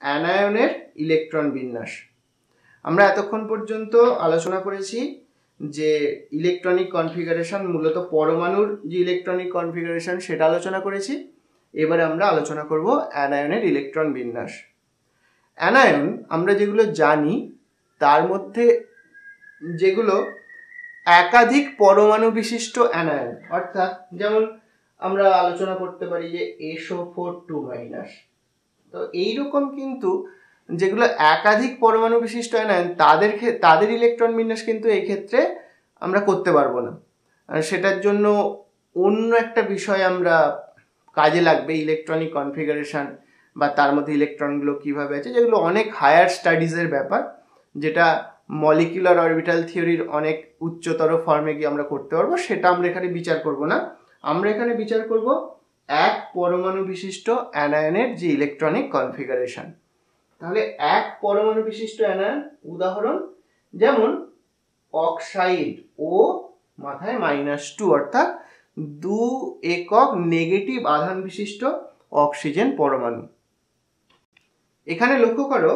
অ্যানায়নের electron বিন্যাস। আমরা এতক্ষণ পর্যন্ত আলোচনা করেছি যে ইলেকট্রনিক কনফিগারেশন, মূলত পরমাণুর যে ইলেকট্রনিক কনফিগারেশন, সেটা আলোচনা করেছি। এবারে আমরা আলোচনা করব অ্যানায়নের ইলেকট্রন বিন্যাস। অ্যানায়ন, আমরা যেগুলো জানি, তার মধ্যে যেগুলো একাধিক পরমাণু বিশিষ্ট অ্যানায়ন, অর্থাৎ যেমন আমরা আলোচনা করতে পারি যে এসো ফোর টু মাইনাস। তো এইরকম কিন্তু যেগুলো একাধিক পরমাণু বিশিষ্ট অ্যানায়ন তাদের তাদের ইলেকট্রন বিন্যাস কিন্তু এই ক্ষেত্রে আমরা করতে পারব না। সেটার জন্য অন্য একটা বিষয় আমরা কাজে লাগবে ইলেকট্রনিক কনফিগারেশন বা তার মধ্যে ইলেকট্রনগুলো কীভাবে আছে, যেগুলো অনেক হায়ার স্টাডিজের ব্যাপার, যেটা মলিকুলার অরবিটাল থিওরির অনেক উচ্চতর ফর্মে গিয়ে আমরা করতে পারব, সেটা আমরা এখানে বিচার করব না। আমরা এখানে বিচার করব এক পরমাণু বিশিষ্ট অ্যানায়নের যে ইলেকট্রনিক কনফিগারেশন তাহলে এক পরমাণু বিশিষ্ট অ্যানায়ন, উদাহরণ, যেমন অক্সাইড ও মাথায় মাইনাস টু অর্থাৎ দু একক নেগেটিভ আধান বিশিষ্ট অক্সিজেন পরমাণু। এখানে লক্ষ্য করো,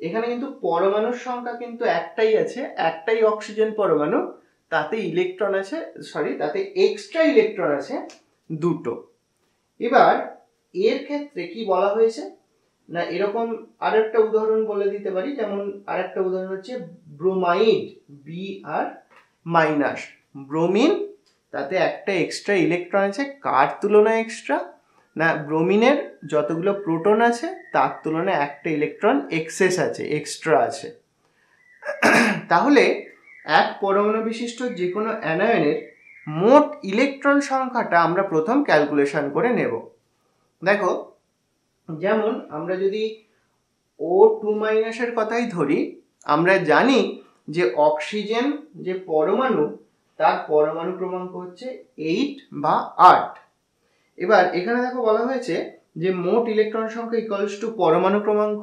এখানে কিন্তু পরমাণুর সংখ্যা কিন্তু একটাই আছে, একটাই অক্সিজেন পরমাণু, তাতে ইলেকট্রন আছে সরি তাতে এক্সট্রা ইলেকট্রন আছে, দুটো। এবার, এর ক্ষেত্রে কি বলা হয়েছে? না, এরকম আরেকটা উদাহরণ বলে দিতে পারি, যেমন আরেকটা উদাহরণ হচ্ছে bromide B R minus. Bromine, তাতে একটা এক্সট্রা ইলেকট্রন আছে, কার তুলনায় এক্সট্রা না, ব্রোমিনের যতগুলো প্রোটন আছে, তার তুলনায় একটা ইলেকট্রন এক্সেস আছে এক্সট্রা আছে। তাহলে, এক পরমাণু বিশিষ্ট যে কোনো অ্যানায়নের মোট ইলেকট্রন সংখ্যাটা আমরা প্রথম ক্যালকুলেশন করে নেব। দেখো, যেমন আমরা যদি ও টু মাইনাসের কথাই ধরি, আমরা জানি যে অক্সিজেন যে পরমাণু, তার পরমাণু ক্রমাঙ্ক হচ্ছে এইট বা আট। এবার এখানে দেখো বলা হয়েছে যে মোট ইলেকট্রন সংখ্যা ইকুয়ালস টু পরমাণু ক্রমাঙ্ক,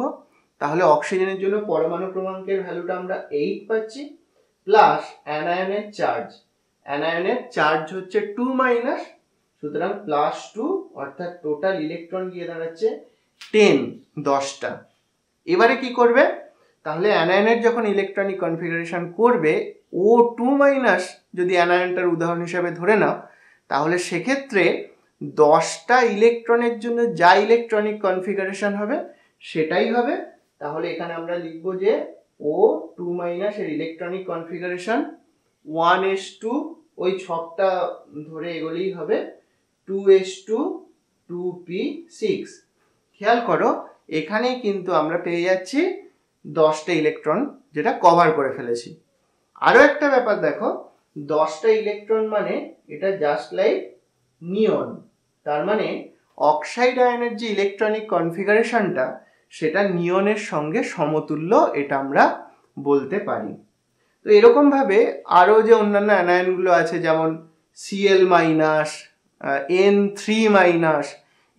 তাহলে অক্সিজেনের জন্য পরমাণু ক্রমাঙ্কের ভ্যালুটা আমরা এইট পাচ্ছি প্লাস অ্যানায়নের চার্জ অ্যানায়নের চার্জ হচ্ছে টু মাইনাস সুতরাং প্লাস টু অর্থাৎ টোটাল ইলেকট্রন গিয়ে দাঁড়াচ্ছে টেন দশটা। এবারে কি করবে? তাহলে অ্যানায়নের যখন ইলেকট্রনিক কনফিগারেশন করবে, ও টু মাইনাস যদি অ্যানায়নটার উদাহরণ হিসাবে ধরে নাও, তাহলে সেক্ষেত্রে দশটা ইলেকট্রনের জন্য যা ইলেকট্রনিক কনফিগারেশন হবে, সেটাই হবে। তাহলে এখানে আমরা লিখব যে ও টু মাইনাসের electronic configuration one s two ওই ছকটা ধরে এগুলোই হবে two s two two p six খেয়াল করো, এখানেই কিন্তু আমরা পেয়ে যাচ্ছি দশটা ইলেকট্রন যেটা কভার করে ফেলেছি। আরও একটা ব্যাপার দেখো, দশটা ইলেকট্রন মানে এটা জাস্ট লাইক নিয়ন তার মানে অক্সাইড আয়নের যে ইলেকট্রনিক কনফিগারেশনটা সেটা নিয়নের সঙ্গে সমতুল্য, এটা আমরা বলতে পারি। তো এরকমভাবে আরও যে অন্যান্য অ্যানায়নগুলো আছে, যেমন CL minus N three minus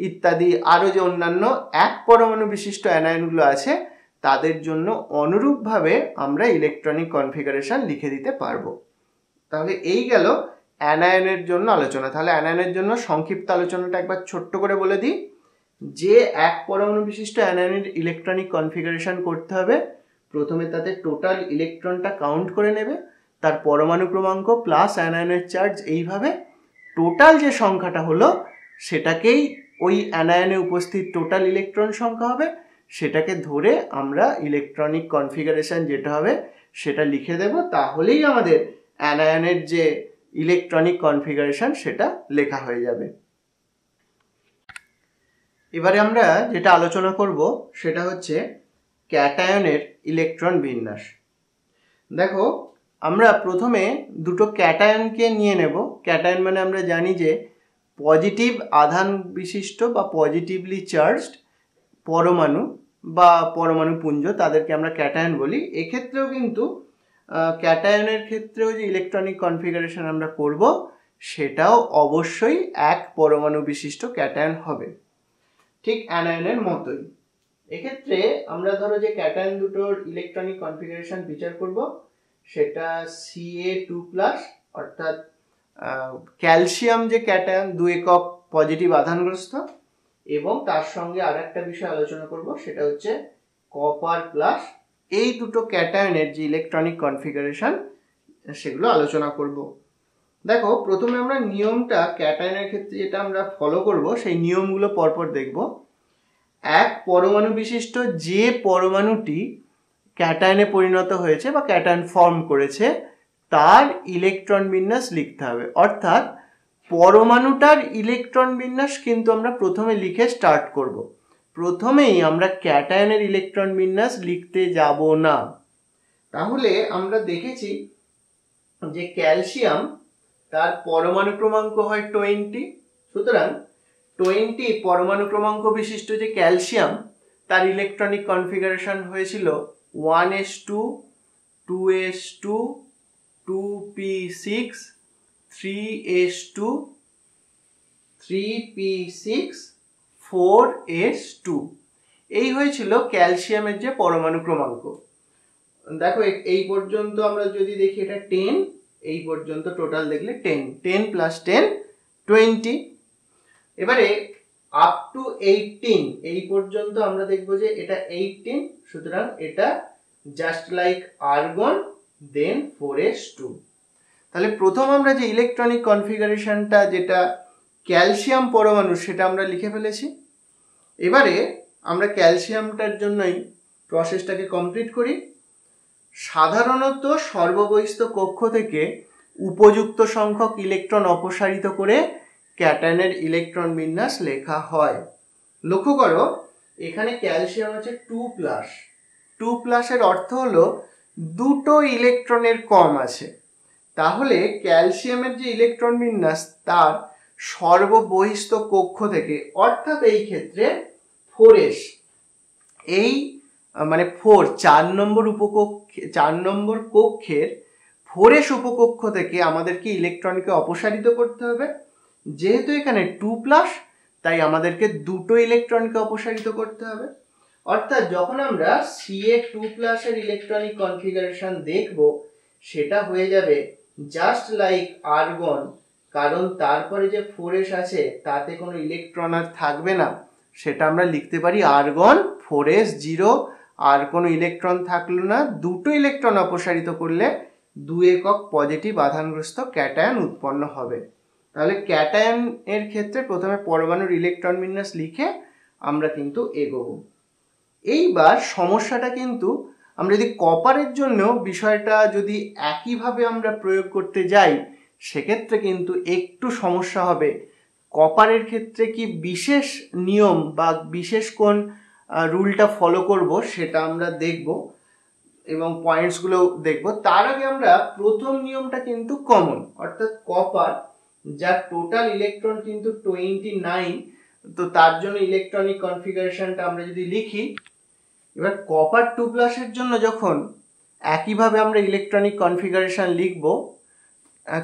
ইত্যাদি আরও যে অন্যান্য এক পরমাণু বিশিষ্ট অ্যানায়নগুলো আছে, তাদের জন্য অনুরূপভাবে আমরা ইলেকট্রনিক কনফিগারেশন লিখে দিতে পারব। তাহলে এই গেল অ্যানায়নের জন্য আলোচনা। তাহলে অ্যানায়নের জন্য সংক্ষিপ্ত আলোচনাটা একবার ছোট্ট করে বলে দিই। যে এক পরমাণু বিশিষ্ট অ্যানায়নের ইলেকট্রনিক কনফিগারেশন করতে হবে প্রথমে তাতে টোটাল ইলেকট্রনটা কাউন্ট করে নেবে, তার পরমাণু ক্রমাঙ্ক প্লাস অ্যানায়নের চার্জ এইভাবে টোটাল যে সংখ্যাটা হলো, সেটাকেই ওই অ্যানায়নে উপস্থিত টোটাল ইলেকট্রন সংখ্যা হবে, সেটাকে ধরে আমরা ইলেকট্রনিক কনফিগারেশন যেটা হবে, সেটা লিখে দেব, তাহলেই আমাদের অ্যানায়নের যে ইলেকট্রনিক কনফিগারেশন সেটা লেখা হয়ে যাবে। এবারে আমরা যেটা আলোচনা করব, সেটা হচ্ছে ক্যাটায়নের ইলেকট্রন বিন্যাস। দেখো, আমরা প্রথমে দুটো ক্যাটায়নকে নিয়ে নেব। ক্যাটায়ন মানে আমরা জানি যে পজিটিভ আধান বিশিষ্ট বা পজিটিভলি চার্জড পরমাণু বা পরমাণু পুঞ্জ, তাদেরকে আমরা ক্যাটায়ন বলি। এক্ষেত্রেও কিন্তু ক্যাটায়নের ক্ষেত্রেও যে ইলেকট্রনিক কনফিগারেশন আমরা করব, সেটাও অবশ্যই এক পরমাণু বিশিষ্ট ক্যাটায়ন হবে। ঠিক অ্যানায়নের মতোই। এক্ষেত্রে আমরা ধরো যে ক্যাটায়ন দুটোর ইলেকট্রনিক কনফিগারেশন বিচার করব, সেটা সিএ টু প্লাস অর্থাৎ ক্যালসিয়াম যে ক্যাটায়ন দু একক পজিটিভ আধানগ্রস্ত, এবং তার সঙ্গে আর একটা বিষয় আলোচনা করব, সেটা হচ্ছে কপার প্লাস এই দুটো ক্যাটায়নের যে ইলেকট্রনিক কনফিগারেশন সেগুলো আলোচনা করব। দেখো, প্রথমে আমরা নিয়মটা ক্যাটায়নের ক্ষেত্রে যেটা আমরা ফলো করব, সেই নিয়মগুলো পরপর দেখব। এক পরমাণু বিশিষ্ট যে পরমাণুটি ক্যাটায়নে পরিণত হয়েছে বা ক্যাটায়ন ফর্ম করেছে, তার ইলেকট্রন বিন্যাস লিখতে হবে। অর্থাৎ পরমাণুটার ইলেকট্রন বিন্যাস কিন্তু আমরা প্রথমে লিখে স্টার্ট করব। প্রথমেই আমরা ক্যাটায়নের ইলেকট্রন বিন্যাস লিখতে যাব না। তাহলে আমরা দেখেছি যে ক্যালসিয়াম তার পরমাণু ক্রমাঙ্ক হয় টোয়েন্টি, সুতরাং টোয়েন্টি পরমাণু ক্রমাঙ্ক বিশিষ্ট যে ক্যালসিয়াম, তার ইলেকট্রনিক কনফিগারেশন হয়েছিল one s two two s two two p six, three s two, three p six, four s two. এই হয়েছিল ক্যালসিয়ামের যে পরমাণু ক্রমাঙ্ক। দেখো এই পর্যন্ত আমরা যদি দেখি এটা টেন, এই পর্যন্ত টোটাল দেখলে ten ten plus ten, twenty. এবারে আপ টু এইটিন এই পর্যন্ত আমরা দেখব যে এটা এইটিন সুতরাং এটা just like argon then four s two তাহলে প্রথম আমরা যে ইলেকট্রনিক কনফিগারেশনটা যেটা ক্যালসিয়াম পরমাণু, সেটা আমরা লিখে ফেলেছি। এবারে আমরা ক্যালসিয়ামটার জন্যই প্রসেসটাকে কমপ্লিট করি। সাধারণত সর্ববহিস্থ কক্ষ থেকে উপযুক্ত সংখ্যক ইলেকট্রন অপসারিত করে ক্যাটায়নের ইলেকট্রন বিন্যাস লেখা হয়। লক্ষ্য করো, এখানে ক্যালসিয়াম আছে টু প্লাস। টু প্লাসের অর্থ হলো দুটো ইলেকট্রনের কম আছে। তাহলে ক্যালসিয়ামের যে ইলেকট্রন বিন্যাস, তার সর্ববহিস্থ কক্ষ থেকে, অর্থাৎ এই ক্ষেত্রে ফোরেস এই মানে ফোর চার নম্বর উপকক্ষে, চার নম্বর কক্ষের ফোরেস উপকক্ষ থেকে আমাদেরকে ইলেকট্রনকে অপসারিত করতে হবে। যেহেতু এখানে টু প্লাস তাই আমাদেরকে দুটো ইলেকট্রনকে অপসারিত করতে হবে। অর্থাৎ যখন আমরা সি এ টু প্লাসের ইলেকট্রনিক কনফিগারেশন দেখব, সেটা হয়ে যাবে জাস্ট লাইক আর্গন কারণ তারপরে যে ফোরেস আছে, তাতে কোনো ইলেকট্রন আর থাকবে না। সেটা আমরা লিখতে পারি আর্গন ফোরেস জিরো আর কোনো ইলেকট্রন থাকল না। দুটো ইলেকট্রন অপসারিত করলে দু একক পজিটিভ আধানগ্রস্ত ক্যাটায়ন উৎপন্ন হবে। তাহলে ক্যাটায়ন এর ক্ষেত্রে প্রথমে পরমাণুর ইলেকট্রন বিন্যাস লিখে আমরা কিন্তু এগোবো। এইবার সমস্যাটা কিন্তু আমরা যদি কপারের জন্য বিষয়টা যদি একইভাবে আমরা প্রয়োগ করতে যাই, সেক্ষেত্রে কিন্তু একটু সমস্যা হবে। কপারের ক্ষেত্রে কি বিশেষ নিয়ম বা বিশেষ কোন রুলটা ফলো করব সেটা আমরা দেখব এবং পয়েন্টসগুলো দেখব। তার আগে আমরা প্রথম নিয়মটা কিন্তু কমন অর্থাৎ কপার যার টোটাল ইলেকট্রন কিন্তু টোয়েন্টি নাইন তো তার জন্য ইলেকট্রনিক কনফিগারেশনটা আমরা যদি লিখি, এবার কপার টু প্লাসের জন্য যখন একইভাবে আমরা ইলেকট্রনিক কনফিগারেশন লিখব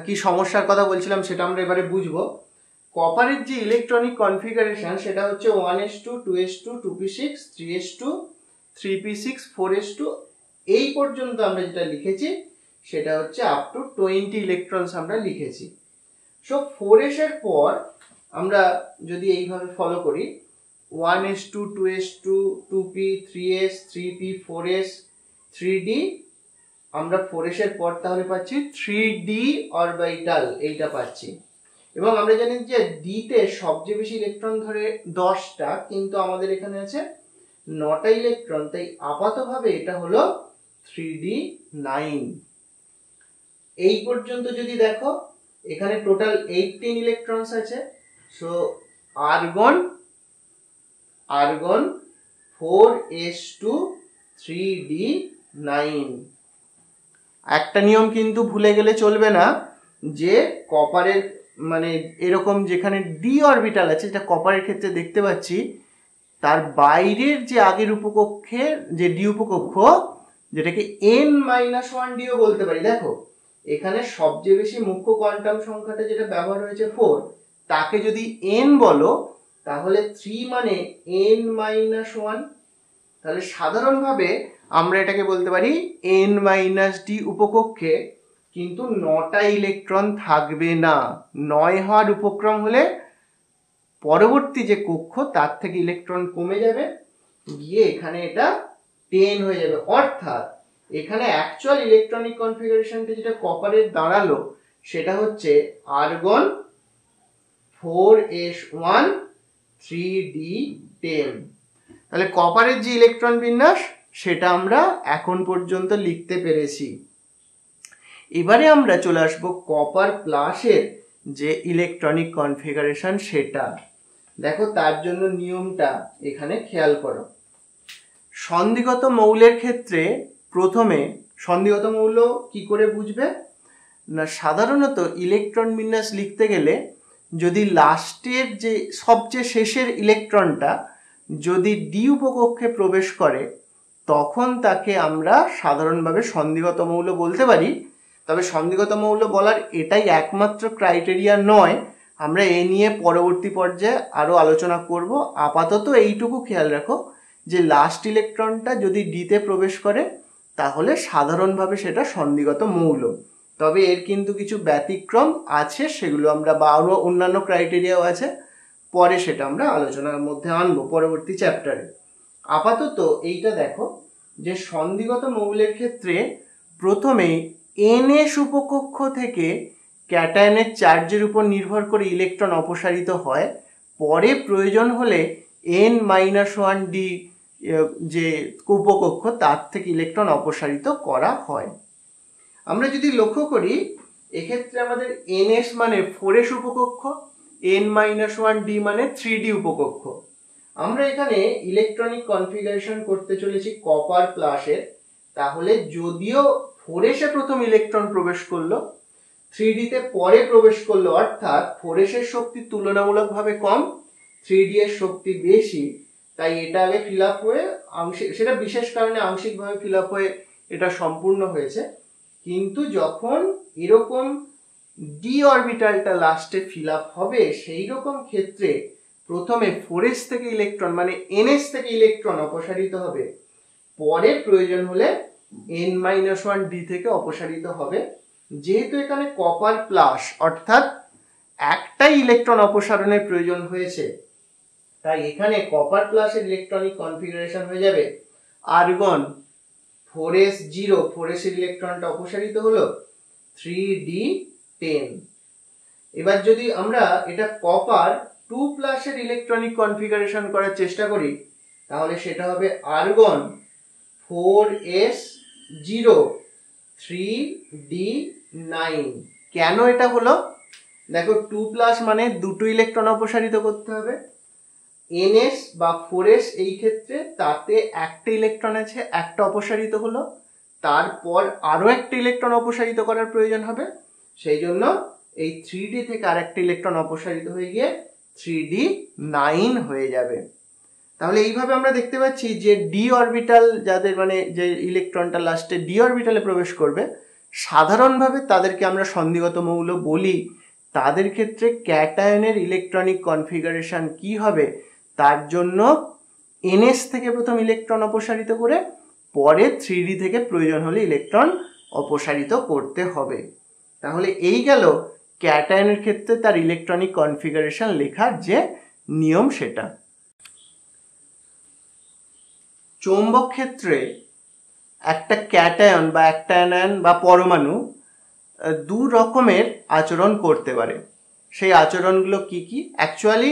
কি সমস্যার কথা বলছিলাম সেটা আমরা এবারে বুঝব। কপারের যে ইলেকট্রনিক কনফিগারেশন সেটা হচ্ছে one s two two s two two p six three s two three p six four s two এই পর্যন্ত আমরা যেটা লিখেছি, সেটা হচ্ছে আপ টু টোয়েন্টি ইলেকট্রনস আমরা লিখেছি। সো ফোর এসের পর আমরা যদি এইভাবে ফলো করি one s two two s two two p three s three p four s three d আমরা ফোর এসের পর তাহলে পাচ্ছি থ্রি ডি অরবাইটাল এইটা পাচ্ছি। এবং আমরা জানি যে ডিতে সবচেয়ে বেশি ইলেকট্রন ধরে দশটা, কিন্তু আমাদের এখানে আছে নটা ইলেকট্রন তাই আপাতভাবে এটা হলো থ্রি ডি নাইন এই পর্যন্ত যদি দেখো এখানে টোটাল এইটিন ইলেকট্রনস আছে। So argon argon four s two three d nine একটা নিয়ম কিন্তু ভুলে গেলে চলবে না যে কপারের মানে এরকম যেখানে ডি অরবিটাল আছে, যেটা কপারের ক্ষেত্রে দেখতে পাচ্ছি, তার বাইরের যে আগের উপকক্ষের যে ডি উপকক্ষ, যেটাকে এন মাইনাস ওয়ান ডিও বলতে পারি, দেখো। এখানে সবচেয়ে বেশি মুখ্য কোয়ান্টাম সংখ্যাটা যেটা ব্যবহার হয়েছে ফোর তাকে যদি এন বলো, তাহলে থ্রি মানে এন মাইনাস ওয়ান তাহলে সাধারণভাবে আমরা এটাকে বলতে পারি এন মাইনাস ডি উপকক্ষে, কিন্তু নটা ইলেকট্রন থাকবে না। নয় হওয়ার উপক্রম হলে পরবর্তী যে কক্ষ, তার থেকে ইলেকট্রন কমে যাবে। গিয়ে এখানে এটা টেন হয়ে যাবে। অর্থাৎ এখানে অ্যাকচুয়াল ইলেকট্রনিক কনফিগারেশনটা যেটা কপারের দাঁড়াল, সেটা হচ্ছে argon four s one three d ten তাহলে কপারের যে ইলেকট্রন বিন্যাস, সেটা আমরা এখন পর্যন্ত লিখতে পেরেছি। এবারে আমরা চলে আসব কপার প্লাসের যে ইলেকট্রনিক কনফিগারেশন সেটা। দেখো, তার জন্য নিয়মটা এখানে খেয়াল করো। সন্ধিগত মৌলের ক্ষেত্রে প্রথমে সন্ধিগত মৌল কি করে বুঝবে? না, সাধারণত ইলেকট্রন বিন্যাস লিখতে গেলে যদি লাস্টের যে সবচেয়ে শেষের ইলেকট্রনটা যদি ডি উপকক্ষে প্রবেশ করে, তখন তাকে আমরা সাধারণভাবে সন্ধিগত মৌল বলতে পারি। তবে সন্ধিগত মৌল বলার এটাই একমাত্র ক্রাইটেরিয়া নয়। আমরা এ নিয়ে পরবর্তী পর্যায়ে আরও আলোচনা করব। আপাতত এইটুকু খেয়াল রাখো যে লাস্ট ইলেকট্রনটা যদি ডিতে প্রবেশ করে তাহলে সাধারণভাবে সেটা সন্ধিগত মৌল। তবে এর কিন্তু কিছু ব্যতিক্রম আছে, সেগুলো আমরা বা আরও অন্যান্য ক্রাইটেরিয়াও আছে। পরে সেটা আমরা আলোচনার মধ্যে আনব পরবর্তী চ্যাপ্টারে আপাতত এইটা দেখো যে সন্ধিগত মৌলের ক্ষেত্রে প্রথমে এনএস উপকক্ষ থেকে ক্যাটায়নের চার্জের উপর নির্ভর করে ইলেকট্রন অপসারিত হয়। পরে প্রয়োজন হলে এন মাইনাস ওয়ান ডি যে উপকক্ষ তার থেকে ইলেকট্রন অপসারিত করা হয়। আমরা যদি লক্ষ্য করি, এক্ষেত্রে আমাদের এনএস মানে ফোরেস উপকক্ষ এন মাইনাস ওয়ান ডি মানে থ্রি ডি উপকক্ষ। আমরা এখানে ইলেকট্রনিক কনফিগারেশন করতে চলেছি কপার প্লাসের তাহলে যদিও ফোরেসে প্রথম ইলেকট্রন প্রবেশ করল থ্রি ডিতে পরে প্রবেশ করল, অর্থাৎ ফোরেসের শক্তি তুলনামূলকভাবে কম থ্রি ডি এর শক্তি বেশি। তাই এটা আগে ফিল আপ হয়ে আংশিক, সেটা বিশেষ কারণে আংশিকভাবে ফিল আপ হয়ে এটা সম্পূর্ণ হয়েছে। কিন্তু যখন এরকম ডি অরবিটালটা লাস্টে ফিল আপ হবে সেই রকম ক্ষেত্রে প্রথমে ফোরেস থেকে ইলেকট্রন মানে এনএস থেকে ইলেকট্রন অপসারিত হবে। পরে প্রয়োজন হলে এন মাইনাস ওয়ান ডি থেকে অপসারিত হবে। যেহেতু এখানে কপার প্লাস অর্থাৎ একটাই ইলেকট্রন অপসারণের প্রয়োজন হয়েছে তাই এখানে কপার প্লাসের ইলেকট্রনিক কনফিগারেশন হয়ে যাবে। Argon four s zero four এসের ইলেকট্রনটা অপসারিত হলো থ্রি ডি টেন এবার যদি আমরা এটা কপার টু প্লাসের ইলেকট্রনিক কনফিগারেশন করার চেষ্টা করি, তাহলে সেটা হবে argon four s zero three d nine কেন এটা হলো? দেখো টু প্লাস মানে দুটো ইলেকট্রন অপসারিত করতে হবে। এনএস বা ফোর এস এই ক্ষেত্রে তাতে একটা ইলেকট্রন আছে, একটা অপসারিত হলো। তারপর আরও একটা ইলেকট্রন অপসারিত করার প্রয়োজন হবে। সেই জন্য এই থ্রি ডি থেকে আরেকটা ইলেকট্রন অপসারিত হয়ে গিয়ে থ্রি ডি নাইন হয়ে যাবে। তাহলে এইভাবে আমরা দেখতে পাচ্ছি যে ডি অরবিটাল যাদের মানে যে ইলেকট্রনটা লাস্টে ডি অরবিটালে প্রবেশ করবে, সাধারণভাবে তাদেরকে আমরা সন্ধিগত মৌল বলি। তাদের ক্ষেত্রে ক্যাটায়নের ইলেকট্রনিক কনফিগারেশন কি হবে? তার জন্য এনএস থেকে প্রথম ইলেকট্রন অপসারিত করে পরে থ্রি থেকে প্রয়োজন হলে ইলেকট্রন অপসারিত করতে হবে। তাহলে এই গেল ক্যাটায়নের ক্ষেত্রে তার ইলেকট্রনিক কনফিগারেশন লেখার যে নিয়ম সেটা। চৌম্বক ক্ষেত্রে একটা ক্যাটায়ন বা একটা বা পরমাণু দু রকমের আচরণ করতে পারে। সেই আচরণগুলো কি কি? অ্যাকচুয়ালি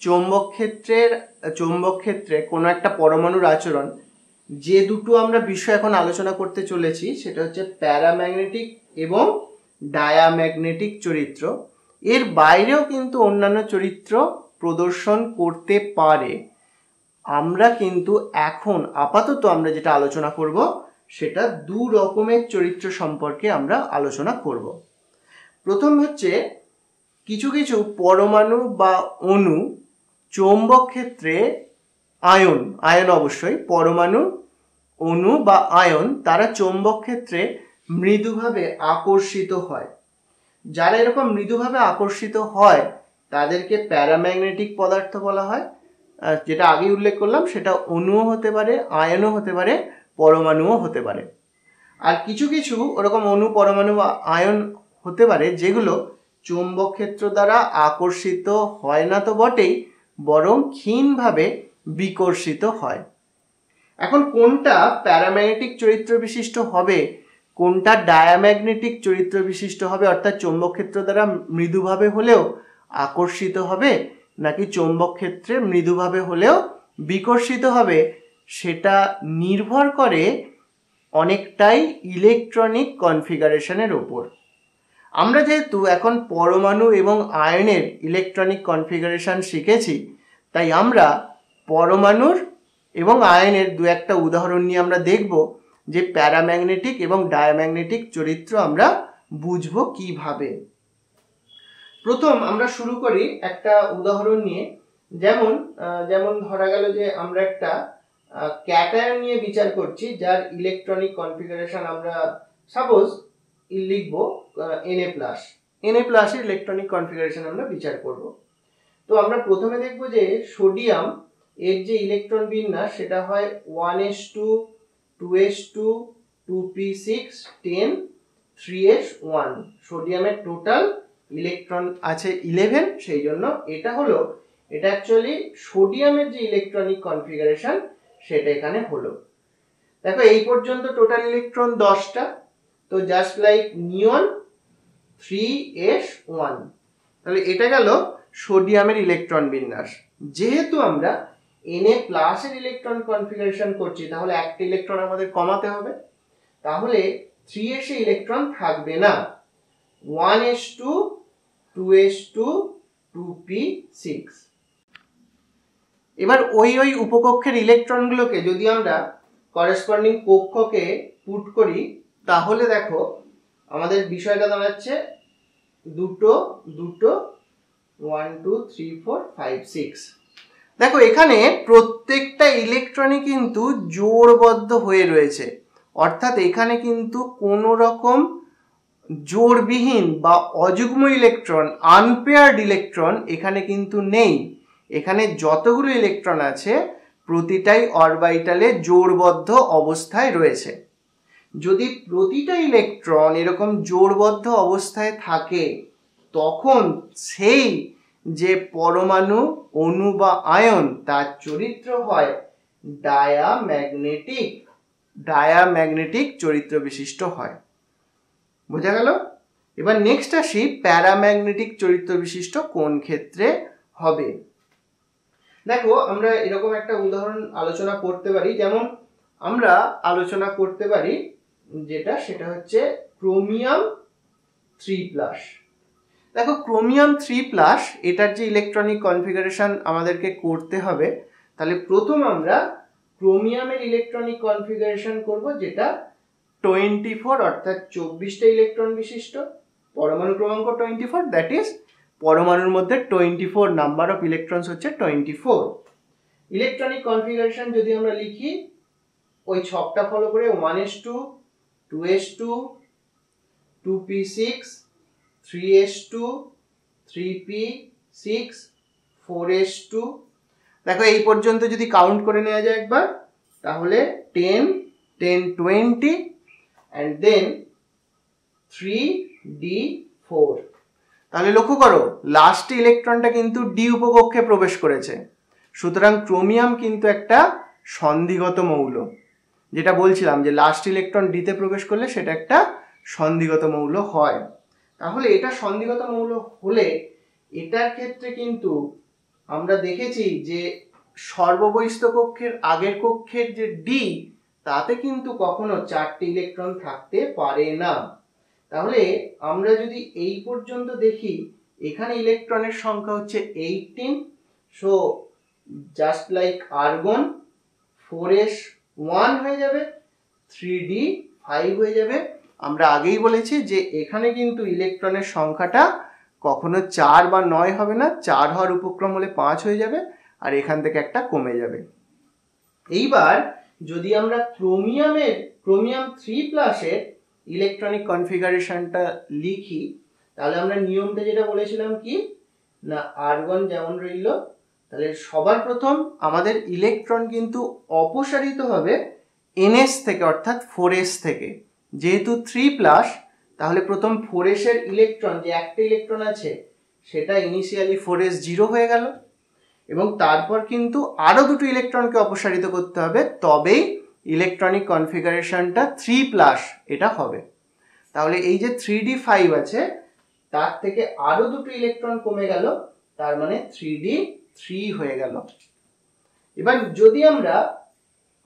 চৌম্বক ক্ষেত্রের, চৌম্বক ক্ষেত্রে কোনো একটা পরমাণুর আচরণ, যে দুটো আমরা বিষয় এখন আলোচনা করতে চলেছি, সেটা হচ্ছে প্যারাম্যাগনেটিক এবং ডায়াম্যাগনেটিক চরিত্র। এর বাইরেও কিন্তু অন্যান্য চরিত্র প্রদর্শন করতে পারে। আমরা কিন্তু এখন আপাতত আমরা যেটা আলোচনা করব, সেটা দু রকমের চরিত্র সম্পর্কে আমরা আলোচনা করব। প্রথম হচ্ছে কিছু কিছু পরমাণু বা অণু চৌম্বক ক্ষেত্রে আয়ন আয়ন অবশ্যই, পরমাণু, অণু বা আয়ন, তারা চৌম্বক ক্ষেত্রে মৃদুভাবে আকর্ষিত হয়। যারা এরকম মৃদুভাবে আকর্ষিত হয়, তাদেরকে প্যারাম্যাগনেটিক পদার্থ বলা হয়। যেটা আগে উল্লেখ করলাম, সেটা অণুও হতে পারে, আয়নও হতে পারে, পরমাণুও হতে পারে। আর কিছু কিছু ওরকম অণু, পরমাণু বা আয়ন হতে পারে, যেগুলো চুম্বক ক্ষেত্র দ্বারা আকর্ষিত হয় না তো বটেই বরং ক্ষীণভাবে বিকর্ষিত হয়। এখন কোনটা প্যারাম্যাগনেটিক চরিত্র বিশিষ্ট হবে, কোনটা ডায়াম্যাগনেটিক চরিত্র বিশিষ্ট হবে, অর্থাৎ চৌম্বক ক্ষেত্র দ্বারা মৃদুভাবে হলেও আকর্ষিত হবে, নাকি চৌম্বক ক্ষেত্রে মৃদুভাবে হলেও বিকর্ষিত হবে, সেটা নির্ভর করে অনেকটাই ইলেকট্রনিক কনফিগারেশনের ওপর আমরা যেহেতু এখন পরমাণু এবং আয়নের ইলেকট্রনিক কনফিগারেশন শিখেছি, তাই আমরা পরমাণুর এবং আয়নের দু একটা উদাহরণ নিয়ে আমরা দেখব যে প্যারাম্যাগনেটিক এবং ডায়াম্যাগনেটিক চরিত্র আমরা বুঝব কীভাবে। প্রথম আমরা শুরু করি একটা উদাহরণ নিয়ে। যেমন যেমন ধরা গেল যে আমরা একটা ক্যাটায়ন নিয়ে বিচার করছি, যার ইলেকট্রনিক কনফিগারেশন আমরা সাপোজ লিখব এনএ প্লাস এনএ প্লাসের ইলেকট্রনিক কনফিগারেশন আমরা বিচার করব। তো আমরা প্রথমে দেখব যে সোডিয়াম এর যে ইলেকট্রন বিন্যাস, সেটা হয় one s two two s two two p six ten three s one সোডিয়ামের টোটাল ইলেকট্রন আছে ইলেভেন সেই জন্য এটা হলো, এটা অ্যাকচুয়ালি সোডিয়ামের যে ইলেকট্রনিক কনফিগারেশন সেটা এখানে হলো। দেখো, এই পর্যন্ত টোটাল ইলেকট্রন দশটা। তো just like neon three s one তাহলে এটা গেল সোডিয়ামের ইলেকট্রন বিন্যাস। যেহেতু আমরা এনএ প্লাসের ইলেকট্রন কনফিগারেশন করছি, তাহলে একটা ইলেকট্রন আমাদের কমাতে হবে। তাহলে থ্রি এসে ইলেকট্রন থাকবে না। One s two two s two two p six এবার ওই ওই উপকক্ষের ইলেকট্রনগুলোকে যদি আমরা করেসপন্ডিং কক্ষকে পুট করি তাহলে দেখো, আমাদের বিষয়টা দাঁড়াচ্ছে দুটো দুটো one two three four five six দেখো, এখানে প্রত্যেকটা ইলেকট্রনই কিন্তু জোরবদ্ধ হয়ে রয়েছে। অর্থাৎ এখানে কিন্তু কোনো রকম জোরবিহীন বা অযুগ্ম ইলেকট্রন আনপেয়ার্ড ইলেকট্রন এখানে কিন্তু নেই। এখানে যতগুলো ইলেকট্রন আছে, প্রতিটাই অরবাইটালে জোরবদ্ধ অবস্থায় রয়েছে। যদি প্রতিটা ইলেকট্রন এরকম জোরবদ্ধ অবস্থায় থাকে, তখন সেই যে পরমাণু অণু বা আয়ন, তার চরিত্র হয় ডায়াম্যাগনেটিক ডায়াম্যাগনেটিক চরিত্র বিশিষ্ট হয়। বোঝা গেল? এবার নেক্সট আসি প্যারাম্যাগনেটিক চরিত্র বিশিষ্ট কোন ক্ষেত্রে হবে? দেখো, আমরা এরকম একটা উদাহরণ আলোচনা করতে পারি, যেমন আমরা আলোচনা করতে পারি যেটা, সেটা হচ্ছে ক্রোমিয়াম থ্রি প্লাস। দেখো, ক্রোমিয়াম থ্রি প্লাস, এটার যে ইলেকট্রনিক কনফিগারেশন আমাদেরকে করতে হবে, তাহলে প্রথম আমরা ক্রোমিয়ামের ইলেকট্রনিক কনফিগারেশন করব, যেটা টোয়েন্টি ফোর অর্থাৎ চব্বিশটা ইলেকট্রন বিশিষ্ট, পরমাণু ক্রমাঙ্ক টোয়েন্টি ফোর দ্যাট ইজ পরমাণুর মধ্যে twenty four number of electrons হচ্ছে টোয়েন্টি ফোর ইলেকট্রনিক কনফিগারেশন যদি আমরা লিখি, ওই ছকটা ফলো করে one s two two s two two p six three s two three p six four s two দেখো, এই পর্যন্ত যদি কাউন্ট করে নেওয়া যায় একবার, তাহলে ten ten twenty and then three d four তাহলে লক্ষ্য করো লাস্ট ইলেকট্রনটা কিন্তু ডি উপকক্ষে প্রবেশ করেছে। সুতরাং ক্রোমিয়াম কিন্তু একটা সন্ধিগত মৌল। যেটা বলছিলাম যে লাস্ট ইলেকট্রন ডিতে প্রবেশ করলে সেটা একটা সন্ধিগত মৌল হয়। তাহলে এটা সন্ধিগত মৌল হলে এটার ক্ষেত্রে কিন্তু আমরা দেখেছি যে সর্ববহিষ্ঠ কক্ষের আগের কক্ষের যে ডি তাতে কিন্তু কখনো চারটি ইলেকট্রন থাকতে পারে না। তাহলে আমরা যদি এই পর্যন্ত দেখি, এখানে ইলেকট্রনের সংখ্যা হচ্ছে eighteen so just like argon four s one হয়ে যাবে থ্রি ডি ফাইভ হয়ে যাবে। আমরা আগেই বলেছি যে এখানে কিন্তু ইলেকট্রনের সংখ্যাটা কখনো চার বা নয় হবে না, চার হওয়ার উপক্রম হলে পাঁচ হয়ে যাবে আর এখান থেকে একটা কমে যাবে। এইবার যদি আমরা ক্রোমিয়ামের ক্রোমিয়াম থ্রি প্লাসের ইলেকট্রনিক কনফিগারেশনটা লিখি, তাহলে আমরা নিয়মটা যেটা বলেছিলাম কি? না আর্গন যেমন রইল তাহলে সবার প্রথম আমাদের ইলেকট্রন কিন্তু অপসারিত হবে এনএস থেকে, অর্থাৎ ফোর থেকে। যেহেতু থ্রি প্লাস তাহলে প্রথম ফোর এসের ইলেকট্রন যে একটা ইলেকট্রন আছে, সেটা ইনিশিয়ালি ফোর এস জিরো হয়ে গেল। এবং তারপর কিন্তু আরও দুটো ইলেকট্রনকে অপসারিত করতে হবে, তবেই ইলেকট্রনিক কনফিগারেশনটা থ্রি প্লাস এটা হবে। তাহলে এই যে থ্রি ডি ফাইভ আছে, তার থেকে আরও দুটো ইলেকট্রন কমে গেল, তার মানে থ্রি ডি থ্রি হয়ে গেল। এবার যদি আমরা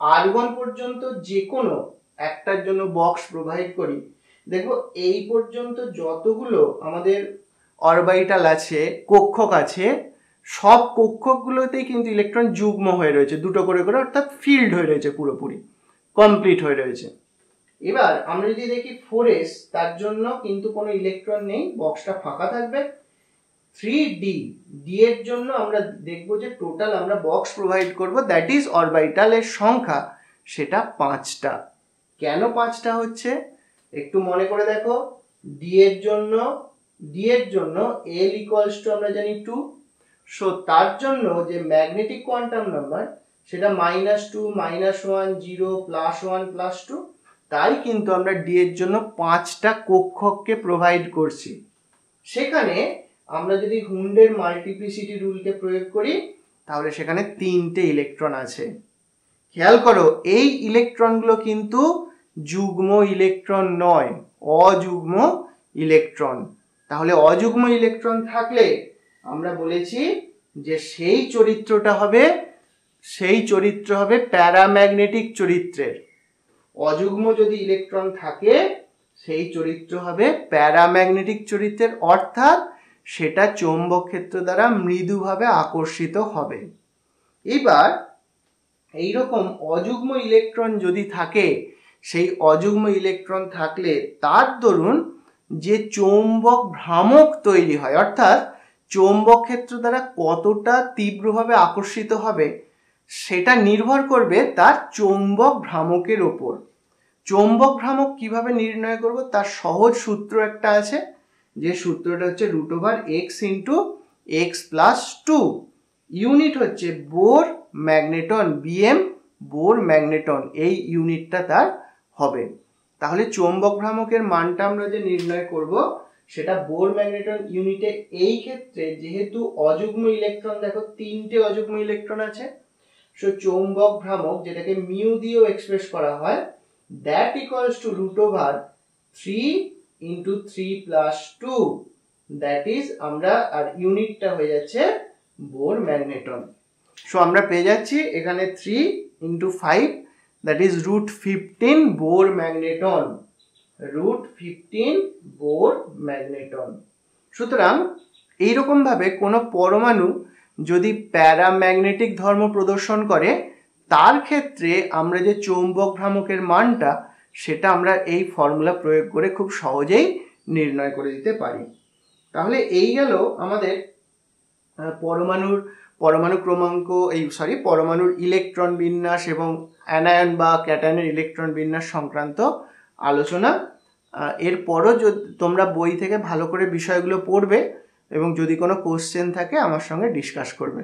আর ওয়ান পর্যন্ত যে কোনো একটার জন্য বক্স প্রোভাইড করি, দেখো এই পর্যন্ত যতগুলো আমাদের অরবাইটাল আছে, কক্ষক আছে, সব কক্ষকগুলোতেই কিন্তু ইলেকট্রন যুগ্ম হয়ে রয়েছে, দুটো করে করে, অর্থাৎ ফিল্ড হয়ে রয়েছে পুরোপুরি কমপ্লিট হয়ে রয়েছে। এবার আমরা যদি দেখি ফোর তার জন্য কিন্তু কোনো ইলেকট্রন নেই বক্সটা ফাঁকা থাকবে। থ্রি ডি ডি এর জন্য আমরা দেখব যে টোটাল আমরা বক্স প্রোভাইড করব দ্যাট ইজ অরবাইটালের সংখ্যা, সেটা পাঁচটা। কেন পাঁচটা হচ্ছে? একটু মনে করে দেখো ডি এর জন্য ডি এর জন্য এল ইকুয়ালস টু আমরা জানি টু সো তার জন্য যে ম্যাগনেটিক কোয়ান্টাম নাম্বার সেটা minus two minus one zero plus one plus two তাই কিন্তু আমরা ডি এর জন্য পাঁচটা কক্ষককে প্রোভাইড করছি। সেখানে আমরা যদি হুন্ডের মাল্টিপ্লিসিটি রুলকে প্রয়োগ করি, তাহলে সেখানে তিনটে ইলেকট্রন আছে। খেয়াল করো, এই ইলেকট্রনগুলো কিন্তু যুগ্ম ইলেকট্রন নয়, অযুগ্ম ইলেকট্রন তাহলে অযুগ্ম ইলেকট্রন থাকলে আমরা বলেছি যে সেই চরিত্রটা হবে, সেই চরিত্র হবে প্যারাম্যাগনেটিক চরিত্রের। অযুগ্ম যদি ইলেকট্রন থাকে, সেই চরিত্র হবে প্যারাম্যাগনেটিক চরিত্রের। অর্থাৎ সেটা চৌম্বক ক্ষেত্র দ্বারা মৃদুভাবে আকর্ষিত হবে। এবার এইরকম অযুগ্ম ইলেকট্রন যদি থাকে, সেই অযুগ্ম ইলেকট্রন থাকলে তার দরুন যে চৌম্বক ভ্রামক তৈরি হয়, অর্থাৎ চৌম্বক ক্ষেত্র দ্বারা কতটা তীব্রভাবে আকর্ষিত হবে, সেটা নির্ভর করবে তার চৌম্বক ভ্রামকের ওপর। চৌম্বক ভ্রামক কীভাবে নির্ণয় করব, তার সহজ সূত্র একটা আছে। যে সূত্রটা হচ্ছে root over x into x plus two unit হচ্ছে Bohr magneton BM Bohr magneton এই ইউনিটটা তার হবে। তাহলে চৌম্বক ভ্রামকের মানটা আমরা যে নির্ণয় করব, সেটা বোর ম্যাগনেটন ইউনিটে এই ক্ষেত্রে যেহেতু অযুগ্ম ইলেকট্রন দেখো তিনটে অযুগ্ম ইলেকট্রন আছে। সো চৌম্বক ভ্রামক যেটাকে মিউ দিয়েও এক্সপ্রেস করা হয় that equals to root over three into three plus two that is আমরা আর ইউনিটটা হয়ে যাচ্ছে বোর ম্যাগনেটন। সো আমরা পেয়ে যাচ্ছি এখানে three into five that is root fifteen Bohr magneton. Root fifteen Bohr magneton. সুতরাং, এইরকমভাবে কোনো পরমাণু যদি প্যারাম্যাগনেটিক ধর্ম প্রদর্শন করে, তার ক্ষেত্রে আমরা যে চৌম্বক ভ্রামকের মানটা সেটা আমরা এই ফর্মুলা প্রয়োগ করে খুব সহজেই নির্ণয় করে দিতে পারি। তাহলে এই গেল আমাদের পরমাণুর, পরমাণু ক্রমাঙ্ক এই সরি পরমাণুর ইলেকট্রন বিন্যাস এবং অ্যানায়ন বা ক্যাটায়নের ইলেকট্রন বিন্যাস সংক্রান্ত আলোচনা। এরপরও যদি, তোমরা বই থেকে ভালো করে বিষয়গুলো পড়বে এবং যদি কোনো কোশ্চেন থাকে, আমার সঙ্গে ডিসকাস করবে।